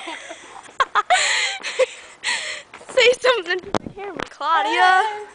Say something to Claudia.